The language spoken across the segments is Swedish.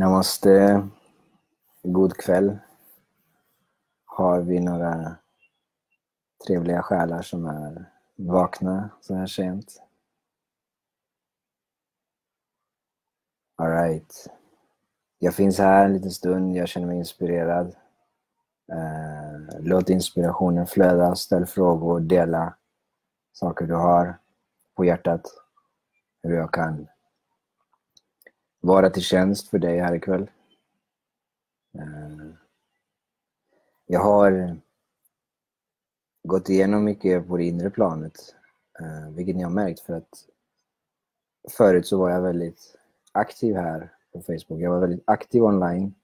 Namaste. God kväll. Har vi några trevliga själar som är vakna så här sent? Alright. Jag finns här en liten stund, jag känner mig inspirerad. Eh, låt inspirationen flöda, ställ frågor, dela saker du har på hjärtat. Hur jag kan vara till tjänst för dig här ikväll. Eh, jag har gått igenom mycket på det inre planet, eh, vilket ni har märkt för att förut så var jag väldigt aktiv här på Facebook. Jag var väldigt aktiv online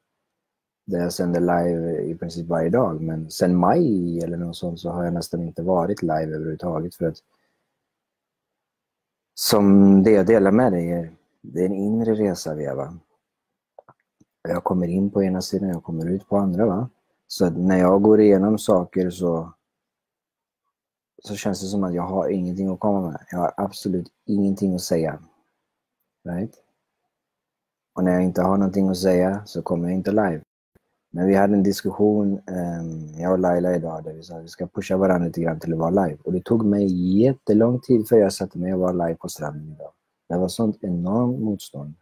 där jag sände live i princip varje dag. Men sen maj eller något sånt så har jag nästan inte varit live överhuvudtaget för att som det jag delar med dig det är en inre resa vi är. Jag kommer in på ena sidan, jag kommer ut på andra. Va? Så när jag går igenom saker så, så känns det som att jag har ingenting att komma med. Jag har absolut ingenting att säga. Right? Och när jag inte har någonting att säga så kommer jag inte live. Men vi hade en diskussion, ehm, jag och Laila idag, där vi sa att vi ska pusha varandra lite grann till att vara live. Och det tog mig jättelång tid för jag satte mig och var live på stranden idag. Det var sånt enormt motstånd.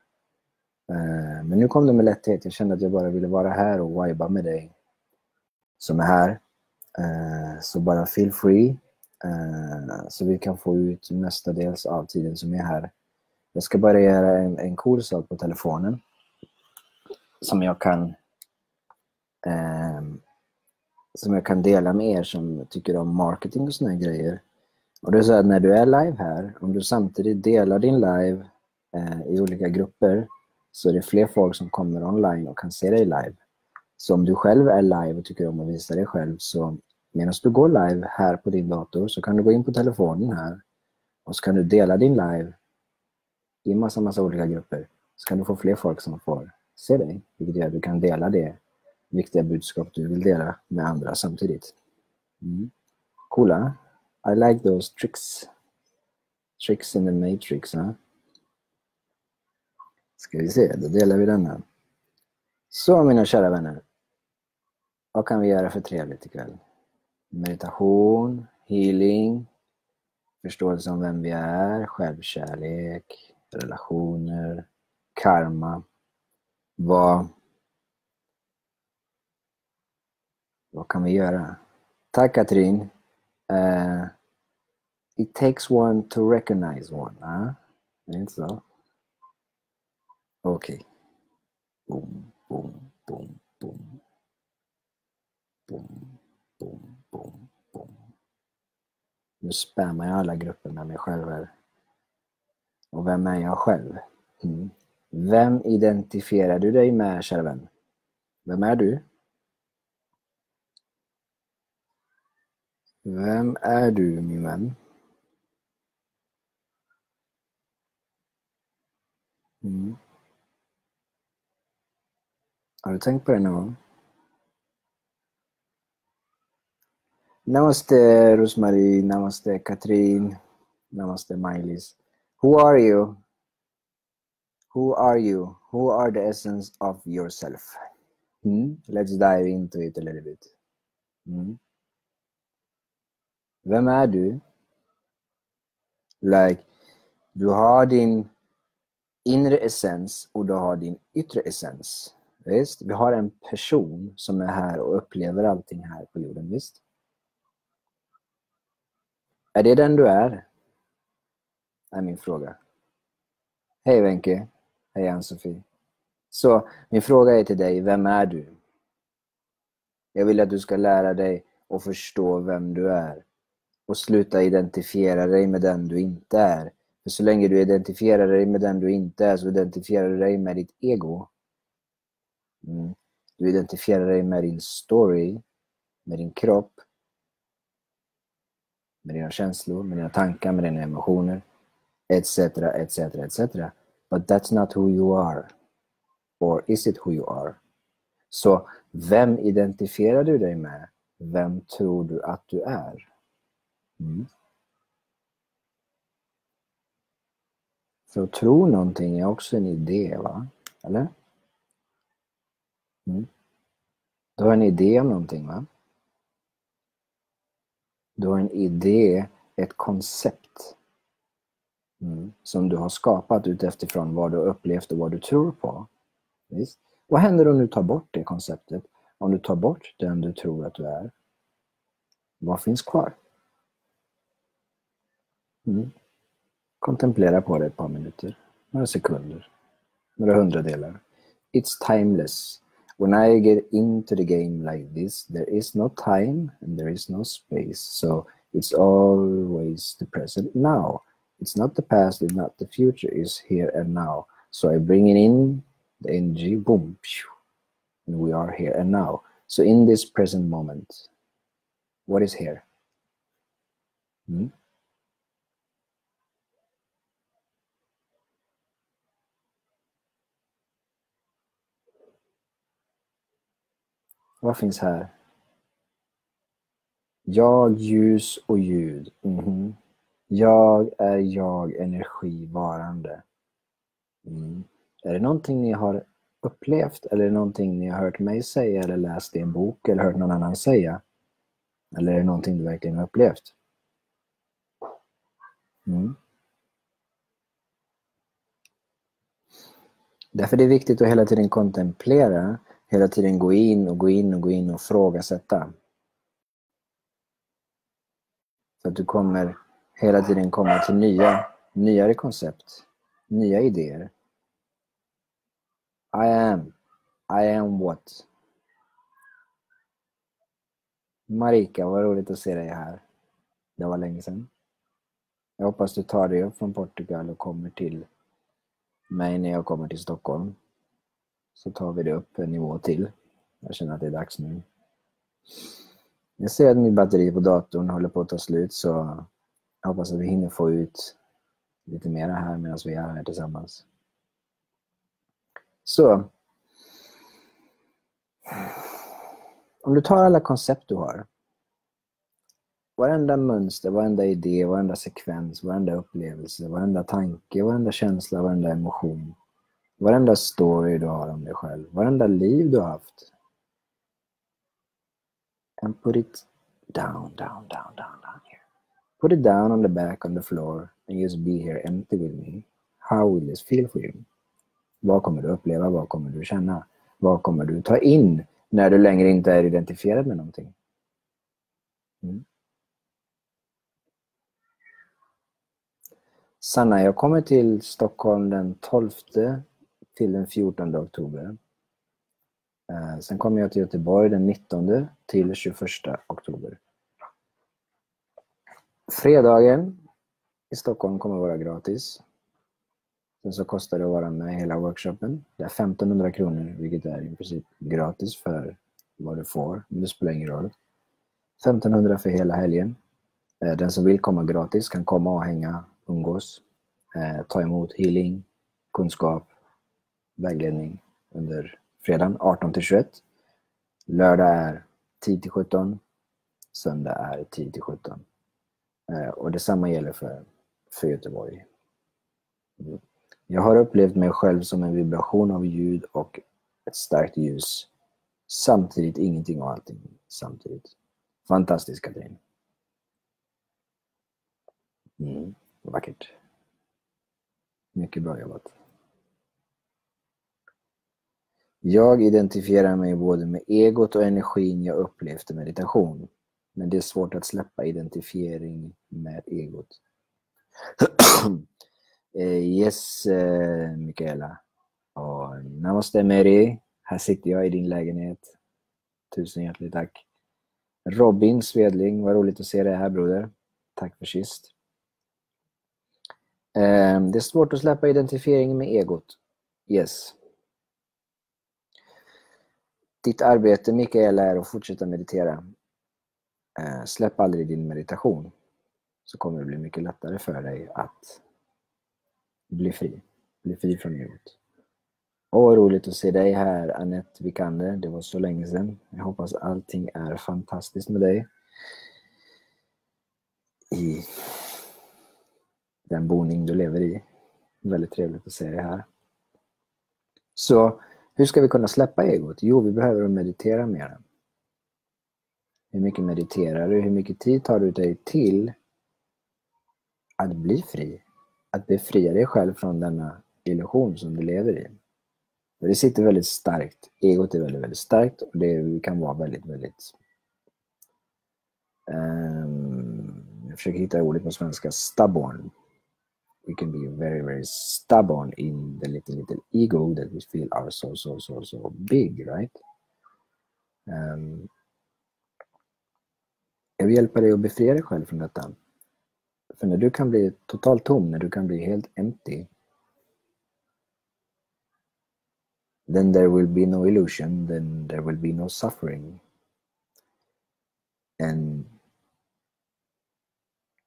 Eh, men nu kom det med lätthet. Jag kände att jag bara ville vara här och viba med dig som är här. Eh, så bara feel free. Eh, så vi kan få ut mestadels av tiden som är här. Jag ska bara göra en, en cool sak på telefonen. Som jag kan som jag kan dela med er som tycker om marketing och såna här grejer. Och det är så att när du är live här, om du samtidigt delar din live eh, i olika grupper så är det fler folk som kommer online och kan se dig live. Så om du själv är live och tycker om att visa dig själv så medan du går live här på din dator så kan du gå in på telefonen här och så kan du dela din live i massa, massa olika grupper. Så kan du få fler folk som får se dig, vilket gör att du kan dela det viktiga budskap du vill dela med andra samtidigt. Mm. Coola. I like those tricks. Tricks in the matrix. Huh? Ska vi se, då delar vi denna. Så mina kära vänner. Vad kan vi göra för trevligt ikväll? Meditation, healing, förståelse om vem vi är, självkärlek, relationer, karma. Vad Vad kan vi göra? Tack Katrin. Eh, it takes one to recognize one. Huh? Är det inte så? Okej. Okay. Boom, boom, boom, boom. Boom, boom, boom, boom. Nu spammar jag alla grupper med mig själv här. Och vem är jag själv? Mm. Vem identifierar du dig med, kära vän? Vem är du? Vem är du, min vän? Mm. Har du tänkt? Namaste Rosmarie, namaste Katrin, namaste Mailis. Who are you? Who are you? Who are the essence of yourself? Hmm? Let's dive into it a little bit. Hmm? Vem är du? Like, du har din inre essens och du har din yttre essens. Visst? Vi har en person som är här och upplever allting här på jorden, visst? Är det den du är? är min fråga. Hej Wenke. Hej Ann-Sofie. Så min fråga är till dig, vem är du? Jag vill att du ska lära dig och förstå vem du är och sluta identifiera dig med den du inte är. För så länge du identifierar dig med den du inte är så identifierar du dig med ditt ego. Mm. Du identifierar dig med din story, med din kropp, med dina känslor, med dina tankar, med dina emotioner, etc, etc, etc. But that's not who you are. Or is it who you are? Så vem identifierar du dig med? Vem tror du att du är? Mm. För att tro någonting är också en idé, va? Eller? Mm. Du har en idé om någonting va? Du har en idé, ett koncept mm. som du har skapat utifrån vad du har upplevt och vad du tror på. Visst? Vad händer om du tar bort det konceptet? Om du tar bort den du tror att du är? Vad finns kvar? Mm. Kontemplera på det ett par minuter, några sekunder, några hundradelar. It's timeless. When I get into the game like this, there is no time and there is no space. So it's always the present now. It's not the past, it's not the future, it's here and now. So I bring it in the energy, boom, and we are here and now. So in this present moment, what is here? Hmm? Vad finns här? Jag, ljus och ljud. Mm -hmm. Jag är jag, energi, varande. Mm. Är det någonting ni har upplevt eller är det någonting ni har hört mig säga eller läst i en bok eller hört någon annan säga? Eller är det någonting du verkligen har upplevt? Mm. Därför är det viktigt att hela tiden kontemplera, hela tiden gå in och gå in och gå in och frågasätta. Så att du kommer hela tiden komma till nya, nyare koncept, nya idéer. I am. I am what? Marika, vad roligt att se dig här. Det var länge sedan. Jag hoppas du tar dig upp från Portugal och kommer till mig när jag kommer till Stockholm. Så tar vi det upp en nivå till. Jag känner att det är dags nu. Jag ser att min batteri på datorn håller på att ta slut så jag hoppas att vi hinner få ut lite mera här medan vi är här tillsammans. Så. Om du tar alla koncept du har. Varenda mönster, varenda idé, varenda sekvens, varenda upplevelse, varenda tanke, varenda känsla, varenda emotion. Varenda story du har om dig själv, varenda liv du har haft. And put it down, down, down, down, down here. Put it down on the back on the floor and just be here empty with me. How will this feel for you? Vad kommer du uppleva? Vad kommer du känna? Vad kommer du ta in när du längre inte är identifierad med någonting? Mm. Sanna, jag kommer till Stockholm den 12 till den 14 oktober. Eh, sen kommer jag till Göteborg den 19 till 21 oktober. Fredagen i Stockholm kommer vara gratis. Sen så kostar det att vara med hela workshopen. Det är 1500 kronor, vilket är i princip gratis för vad du får. Men det spelar ingen roll. 1500 för hela helgen. Eh, den som vill komma gratis kan komma och hänga, umgås, eh, ta emot healing, kunskap, vägledning under fredagen 18 till 21. Lördag är 10 till 17. Söndag är 10 till 17. Eh, och detsamma gäller för, för Göteborg. Mm. Jag har upplevt mig själv som en vibration av ljud och ett starkt ljus. Samtidigt ingenting och allting samtidigt. Fantastiskt Katrin. Mm, vackert. Mycket bra jobbat. Jag identifierar mig både med egot och energin jag upplevt i meditation. Men det är svårt att släppa identifiering med egot. Eh, yes, eh, Mikaela. Och namaste Mary. Här sitter jag i din lägenhet. Tusen hjärtligt tack. Robin Svedling, vad roligt att se dig här broder. Tack för sist. Eh, det är svårt att släppa identifieringen med egot. Yes. Ditt arbete Mikaela är att fortsätta meditera. Eh, släpp aldrig din meditation så kommer det bli mycket lättare för dig att bli fri. Bli fri från egot. Åh, roligt att se dig här, Annette Vikander. Det var så länge sedan. Jag hoppas allting är fantastiskt med dig. I den boning du lever i. Väldigt trevligt att se dig här. Så hur ska vi kunna släppa egot? Jo, vi behöver meditera mer. Hur mycket mediterar du? Hur mycket tid tar du dig till att bli fri? Att befria dig själv från denna illusion som du lever i. det sitter väldigt starkt. Egot är väldigt, väldigt starkt och det kan vara väldigt, väldigt... Um, jag försöker hitta ordet på svenska. Stubborn. We can be very, very stubborn in the little, little ego that we feel are so, so, so, so big, right? Um, jag vill hjälpa dig att befria dig själv från detta. För när du kan bli totalt tom, när du kan bli helt empty, then there will be no illusion, then there will be no suffering. And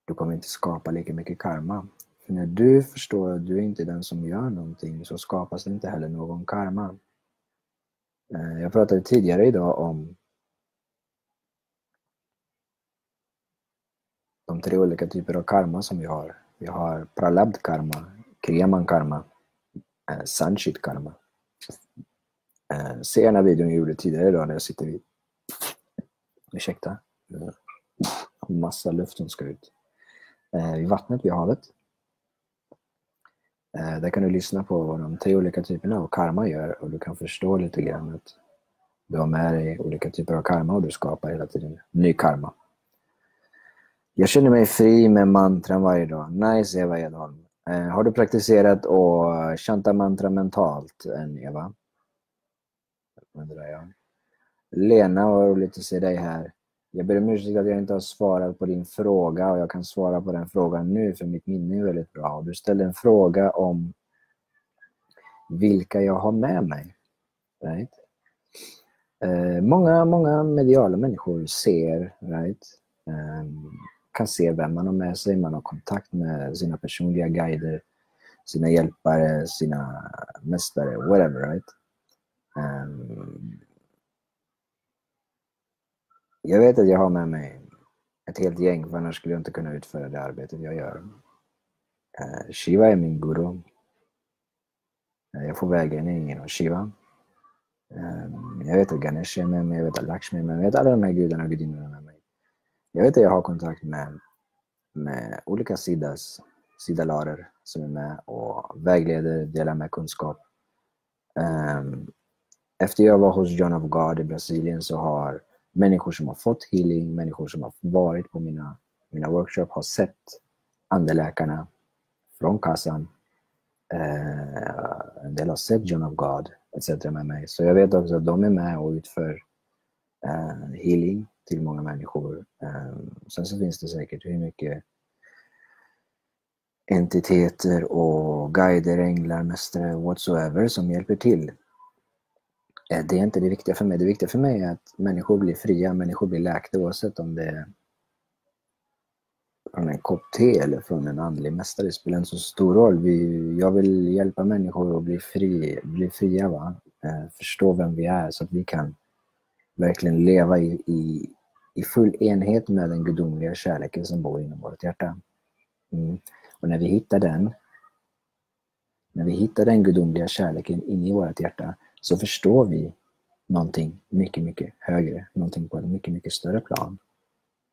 du kommer inte skapa lika mycket karma. För när du förstår att du inte är den som gör någonting så skapas det inte heller någon karma. Eh, jag pratade tidigare idag om de tre olika typer av karma som vi har. Vi har pralabd karma, kriyaman karma, eh, sanchit karma. Eh, se gärna videon jag gjorde tidigare idag när jag sitter vid... Ursäkta. Massa luft som ska ut. Eh, vattnet vid havet. Eh, där kan du lyssna på vad de tre olika typerna av karma gör och du kan förstå lite grann att du har med dig olika typer av karma och du skapar hela tiden ny karma. Jag känner mig fri med mantran varje dag. Nice Eva Edholm. Eh, har du praktiserat och chanta mantra mentalt än Eva? Undrar jag. Lena, vad roligt att se dig här. Jag ber om ursäkt att jag inte har svarat på din fråga och jag kan svara på den frågan nu för mitt minne är väldigt bra. Du ställde en fråga om vilka jag har med mig. Right? Eh, många, många mediala människor ser, right? Eh, kan se vem man har med sig, man har kontakt med sina personliga guider, sina hjälpare, sina mästare, whatever. Right? Eh, jag vet att jag har med mig ett helt gäng, för annars skulle jag inte kunna utföra det arbetet jag gör. Uh, Shiva är min guru. Uh, jag får vägledning genom Shiva. Um, jag vet att Ganesh är med mig, jag vet att Lakshmi är med mig, jag vet alla de här gudarna och gudinnorna är med mig. Jag vet att jag har kontakt med, med olika sidas, sidalarer som är med och vägleder, delar med kunskap. Um, efter jag var hos John of God i Brasilien så har människor som har fått healing, människor som har varit på mina, mina workshops har sett andeläkarna från kassan. Eh, en del har sett John of God etc. med mig. Så jag vet också att de är med och utför uh, healing till många människor. Um, sen så finns det säkert hur mycket entiteter och guider, änglar, mästare, whatsoever som hjälper till. Eh, det är inte det viktiga för mig. Det viktiga för mig är att människor blir fria, människor blir läkta oavsett om det är från en kopp te eller från en andlig mästare. Det spelar inte så stor roll. Vi, jag vill hjälpa människor att bli, fri, bli fria, va? Eh, förstå vem vi är så att vi kan verkligen leva i, i, i full enhet med den gudomliga kärleken som bor inom vårt hjärta. Mm. Och när vi hittar den, när vi hittar den gudomliga kärleken inne i vårt hjärta, så förstår vi någonting mycket, mycket högre, någonting på ett mycket, mycket större plan.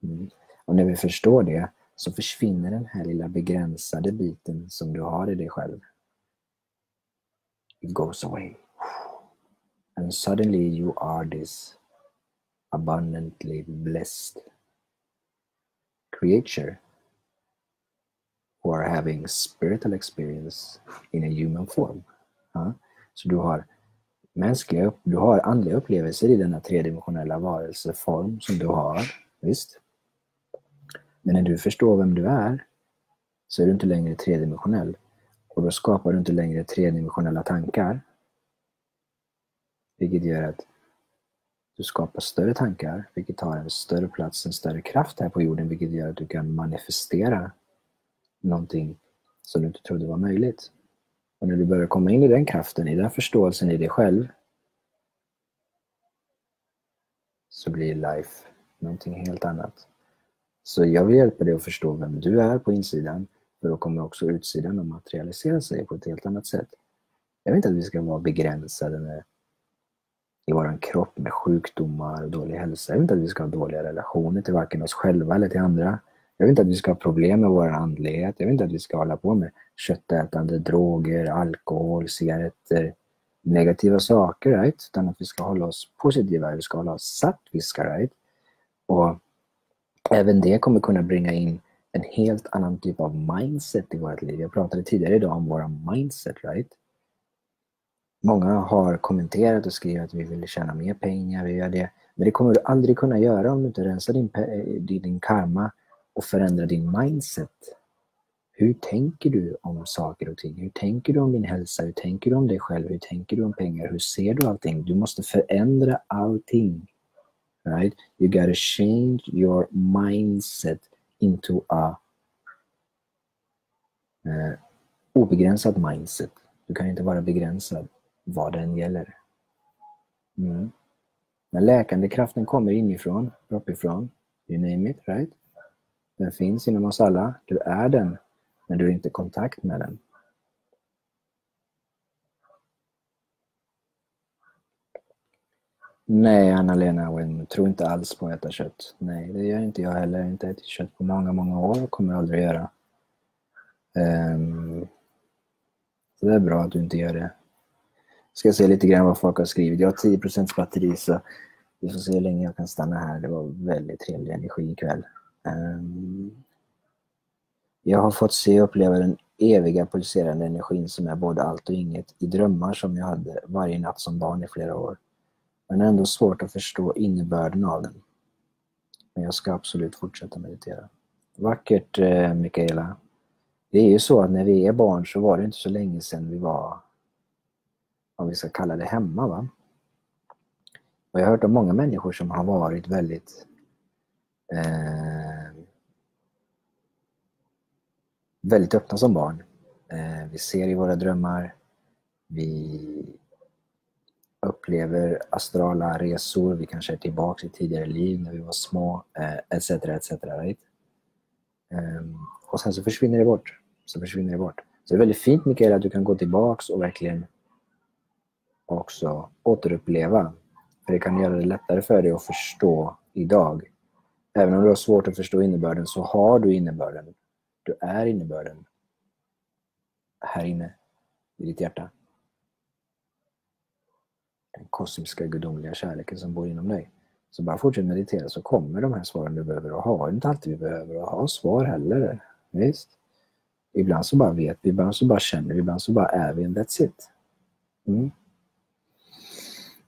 Mm. Och när vi förstår det så försvinner den här lilla begränsade biten som du har i dig själv. It goes away. And suddenly you are this abundantly blessed creature who are having spiritual experience in a human form. Ja? Så du har mänskliga, du har andliga upplevelser i denna tredimensionella varelseform som du har. Visst? Men när du förstår vem du är så är du inte längre tredimensionell. Och då skapar du inte längre tredimensionella tankar. Vilket gör att du skapar större tankar, vilket tar en större plats, en större kraft här på jorden, vilket gör att du kan manifestera någonting som du inte trodde var möjligt. Och när du börjar komma in i den kraften, i den förståelsen i dig själv, så blir life någonting helt annat. Så jag vill hjälpa dig att förstå vem du är på insidan, för då kommer också utsidan att materialisera sig på ett helt annat sätt. Jag vill inte att vi ska vara begränsade med i vår kropp med sjukdomar och dålig hälsa. Jag vill inte att vi ska ha dåliga relationer till varken oss själva eller till andra. Jag vill inte att vi ska ha problem med vår andlighet. Jag vill inte att vi ska hålla på med köttätande, droger, alkohol, cigaretter, negativa saker, right? Utan att vi ska hålla oss positiva, vi ska hålla oss sattviska, right? Och även det kommer kunna bringa in en helt annan typ av mindset i vårt liv. Jag pratade tidigare idag om våra mindset, right? Många har kommenterat och skrivit att vi vill tjäna mer pengar, vi gör det. Men det kommer du aldrig kunna göra om du inte rensar din, eh, din karma och förändra din mindset. Hur tänker du om saker och ting? Hur tänker du om din hälsa? Hur tänker du om dig själv? Hur tänker du om pengar? Hur ser du allting? Du måste förändra allting. Right? You gotta change your mindset into a uh, obegränsad mindset. Du kan inte vara begränsad vad den gäller. Mm. Men läkande kraften kommer inifrån, uppifrån, you name it, right? Den finns inom oss alla. Du är den, men du är inte i kontakt med den. Nej, Anna-Lena tro tror inte alls på att äta kött. Nej, det gör inte jag heller. Jag har inte ätit kött på många, många år och kommer aldrig göra. Um, så det är bra att du inte gör det. Ska se lite grann vad folk har skrivit. Jag har 10% batteri så vi får se hur länge jag kan stanna här. Det var väldigt trevlig energi ikväll. Ehm, jag har fått se och uppleva den eviga pulserande energin som är både allt och inget i drömmar som jag hade varje natt som barn i flera år. Men ändå svårt att förstå innebörden av den. Men jag ska absolut fortsätta meditera. Vackert eh, Mikaela. Det är ju så att när vi är barn så var det inte så länge sedan vi var, om vi ska kalla det hemma. va? Och jag har hört om många människor som har varit väldigt eh, väldigt öppna som barn. Eh, vi ser i våra drömmar. Vi upplever astrala resor. Vi kanske är tillbaka i tidigare liv när vi var små, eh, etc. etc. Right? Ehm, och sen så försvinner det bort. Så försvinner det bort. Så det är väldigt fint Mikael att du kan gå tillbaks och verkligen också återuppleva. För det kan göra det lättare för dig att förstå idag. Även om du har svårt att förstå innebörden så har du innebörden. Du är innebörden. Här inne i ditt hjärta den kosmiska gudomliga kärleken som bor inom dig. Så bara fortsätt meditera så kommer de här svaren du behöver att ha. Det är inte alltid vi behöver att ha svar heller. Visst? Ibland så bara vet vi, ibland så bara känner vi, ibland så bara är vi and that's it. Mm.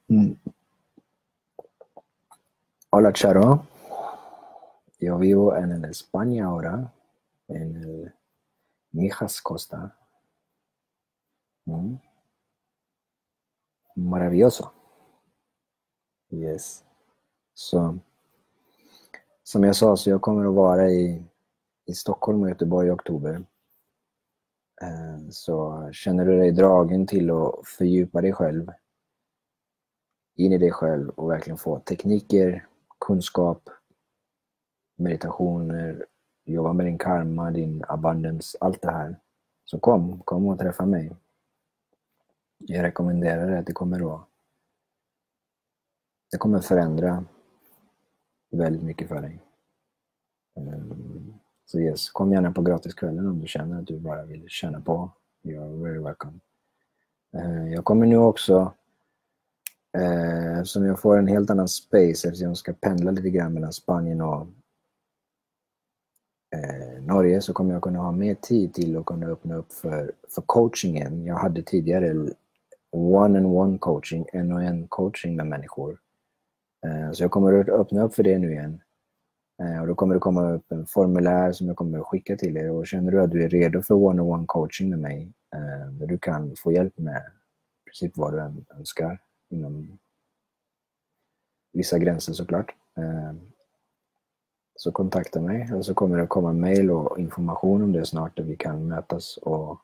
Mm. Hola Charo. Yo vivo en el España ahora, en el Mijas Costa. Mm. maravilloso. Yes. Så, som jag sa, så jag kommer att vara i, i Stockholm och Göteborg i oktober. Eh, så känner du dig dragen till att fördjupa dig själv in i dig själv och verkligen få tekniker, kunskap, meditationer, jobba med din karma, din abundance, allt det här. Så kom, kom och träffa mig jag rekommenderar det. Det kommer att det kommer förändra väldigt mycket för dig. Eh, så yes, kom gärna på gratiskvällen om du känner att du bara vill känna på. You're very welcome. Eh, jag kommer nu också, Eftersom som jag får en helt annan space eftersom jag ska pendla lite grann mellan Spanien och eh, Norge så kommer jag kunna ha mer tid till att kunna öppna upp för, för coachingen. Jag hade tidigare one-on-one coaching, en och en coaching med människor. Eh, så jag kommer att öppna upp för det nu igen. Eh, och då kommer det komma upp en formulär som jag kommer att skicka till er och känner du att du är redo för one-on-one coaching med mig, eh, där du kan få hjälp med i princip vad du än önskar inom vissa gränser såklart. Eh, så kontakta mig Och så kommer det komma mail och information om det snart där vi kan mötas och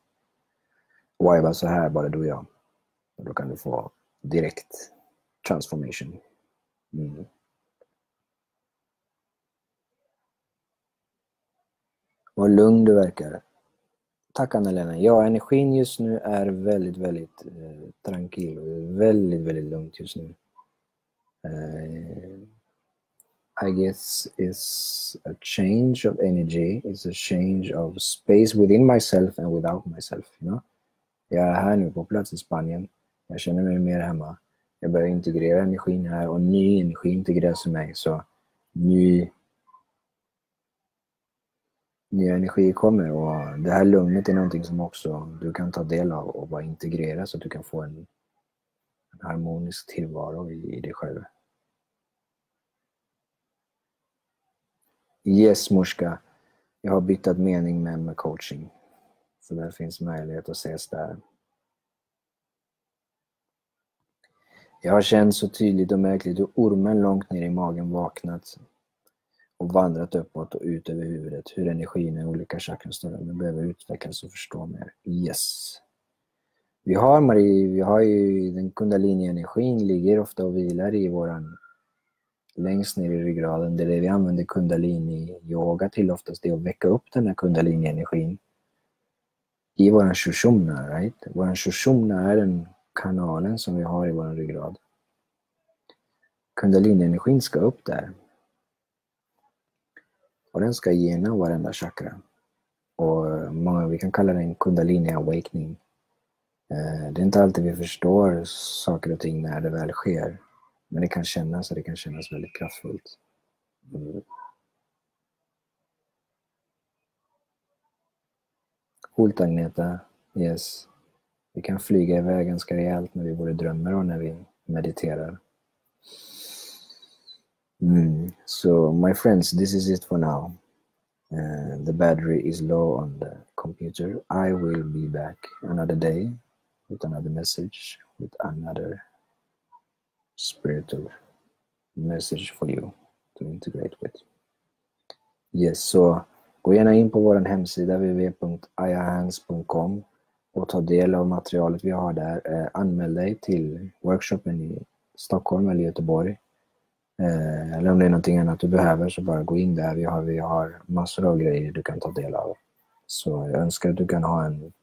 viba så här, bara du och jag. Och då kan du få direkt transformation. Mm. Vad lugn du verkar. Tack Anna-Lena. Ja, energin just nu är väldigt, väldigt eh, tranquil väldigt, väldigt lugnt just nu. Eh, i guess is a change of energy, it's a change of space within myself and without myself. You know? Jag är här nu på plats i Spanien. Jag känner mig mer hemma. Jag börjar integrera energin här och ny energi integreras i mig. Så ny, ny energi kommer och det här lugnet är någonting som också du kan ta del av och bara integrera så att du kan få en, en harmonisk tillvaro i, i dig själv. Yes, morska. Jag har bytt mening med, med coaching. Så där finns möjlighet att ses där. Jag har känt så tydligt och märkligt hur ormen långt ner i magen vaknat och vandrat uppåt och ut över huvudet. Hur energin i olika chakran behöver utvecklas och förstå mer. Yes. Vi har Marie, vi har ju den kundalini-energin ligger ofta och vilar i våran längst ner i ryggraden. Det är det vi använder kundalini-yoga till oftast, det är att väcka upp den här kundalini-energin i våran shushumna, right? Våran shushumna är den kanalen som vi har i våran ryggrad. Kundalini-energin ska upp där. Och den ska gena varenda chakra. Och många, vi kan kalla den kundalini awakening. Eh, det är inte alltid vi förstår saker och ting när det väl sker. Men det kan kännas och det kan kännas väldigt kraftfullt. Mm. Coolt Agneta. Yes. Vi kan flyga iväg ganska rejält när vi både drömmer och när vi mediterar. Mm. So my friends, this is it for now. Uh, the battery is low on the computer. I will be back another day with another message, with another spiritual message for you to integrate with. Yes, så gå gärna in på vår hemsida www.ayahands.com och ta del av materialet vi har där. Eh, anmäl dig till workshopen i Stockholm eller Göteborg. Eh, eller om det är någonting annat du behöver så bara gå in där. Vi har, vi har massor av grejer du kan ta del av. Så jag önskar att du kan ha en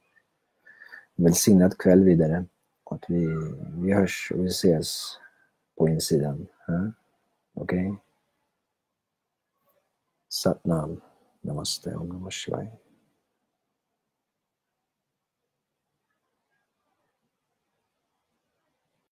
välsignad kväll vidare. Och att vi, vi hörs och vi ses på Huh? Okay? Satnam. Namaste. Om Namah Shivaya.